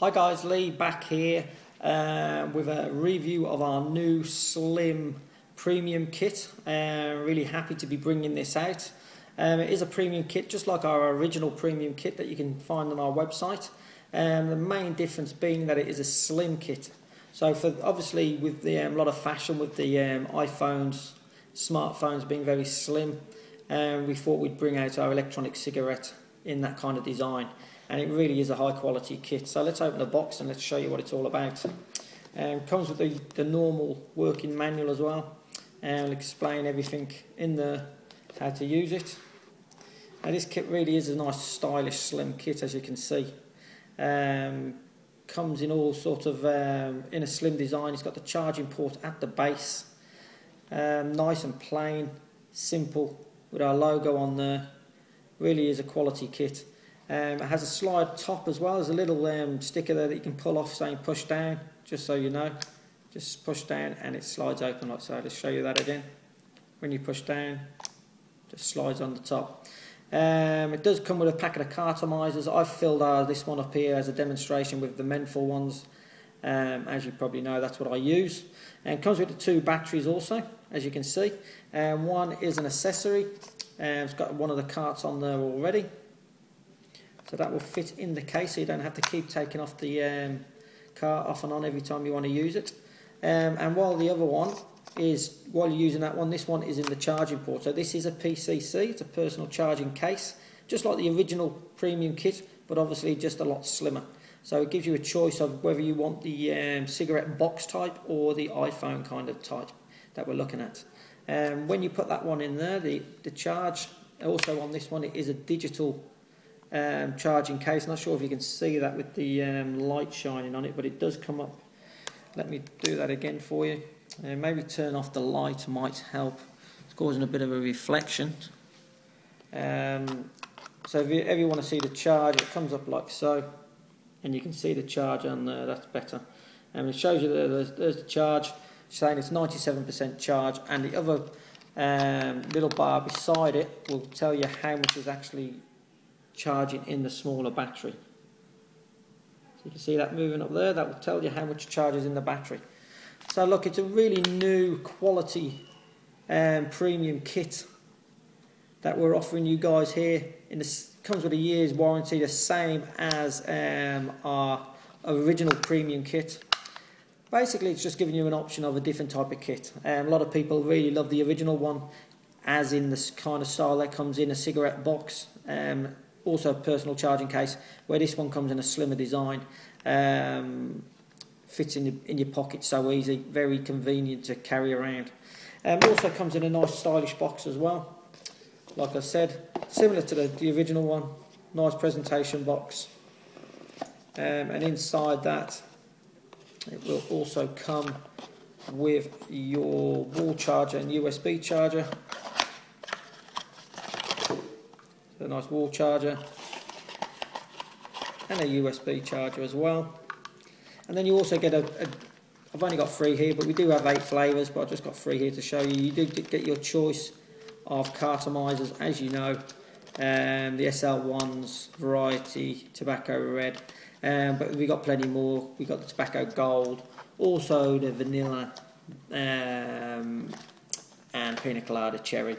Hi guys, Lee back here uh, with a review of our new Slim Premium kit. Uh, really happy to be bringing this out. Um, it is a premium kit just like our original premium kit that you can find on our website. Um, the main difference being that it is a slim kit. So for obviously with the um, lot of fashion with the um, iPhones, smartphones being very slim, um, we thought we'd bring out our electronic cigarette in that kind of design and it really is a high quality kit. So let's open the box and let's show you what it's all about. Um, comes with the, the normal working manual as well and I'll explain everything in the how to use it. Now this kit really is a nice stylish slim kit as you can see. Um, comes in all sort of um, in a slim design. It's got the charging port at the base. Um, nice and plain, simple with our logo on there. Really is a quality kit. Um, it has a slide top as well. There's a little um, sticker there that you can pull off saying push down, just so you know. Just push down and it slides open like so. Let's show you that again. When you push down, just slides on the top. Um, it does come with a packet of cartomizers. I've filled uh, this one up here as a demonstration with the menthol ones. Um, as you probably know, that's what I use. And comes with the two batteries also, as you can see. Um, one is an accessory. Um, it's got one of the carts on there already. So that will fit in the case so you don't have to keep taking off the um, car off and on every time you want to use it. Um, and while the other one is, while you're using that one, this one is in the charging port. So this is a PCC, it's a personal charging case, just like the original premium kit, but obviously just a lot slimmer. So it gives you a choice of whether you want the um, cigarette box type or the iPhone kind of type that we're looking at. Um, when you put that one in there, the, the charge, also on this one, it is a digital um, charging case. Not sure if you can see that with the um, light shining on it, but it does come up. Let me do that again for you. Uh, maybe turn off the light might help. It's causing a bit of a reflection. Um, so if you ever want to see the charge, it comes up like so, and you can see the charge on there. That's better. And it shows you that there's, there's the charge, saying it's 97% charge, and the other um, little bar beside it will tell you how much is actually charging in the smaller battery. So you can see that moving up there, that will tell you how much charge is in the battery. So look, it's a really new quality um, premium kit that we're offering you guys here. In this comes with a year's warranty, the same as um, our original premium kit. Basically, it's just giving you an option of a different type of kit. Um, a lot of people really love the original one, as in this kind of style that comes in a cigarette box. Um, also a personal charging case, where this one comes in a slimmer design. Um, fits in your, in your pocket so easy, very convenient to carry around. Um, also comes in a nice stylish box as well. Like I said, similar to the, the original one, nice presentation box. Um, and inside that, it will also come with your wall charger and USB charger a nice wall charger and a USB charger as well. And then you also get a, a I've only got three here, but we do have eight flavours, but I've just got three here to show you. You do get your choice of cartomizers, as you know. Um, the SL1s, Variety, Tobacco Red, um, but we got plenty more. We got the Tobacco Gold, also the Vanilla, um, and Pina Colada Cherry,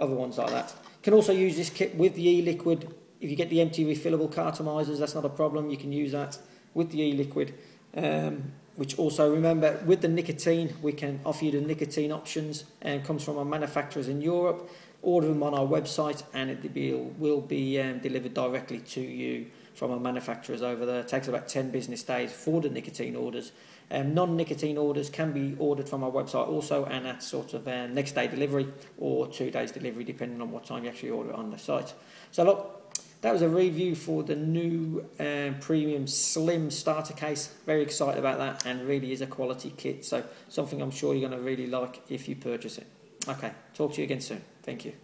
other ones like that. Can also use this kit with the e-liquid. If you get the empty refillable cartomizers, that's not a problem. You can use that with the e-liquid. Um, which also remember with the nicotine we can offer you the nicotine options and comes from our manufacturers in Europe order them on our website and it will, be um, delivered directly to you from our manufacturers over there it takes about 10 business days for the nicotine orders um, non-nicotine orders can be ordered from our website also and at sort of um, next day delivery or two days delivery depending on what time you actually order it on the site. So look, that was a review for the new um, premium slim starter case. Very excited about that and really is a quality kit. So something I'm sure you're going to really like if you purchase it. Okay, talk to you again soon. Thank you.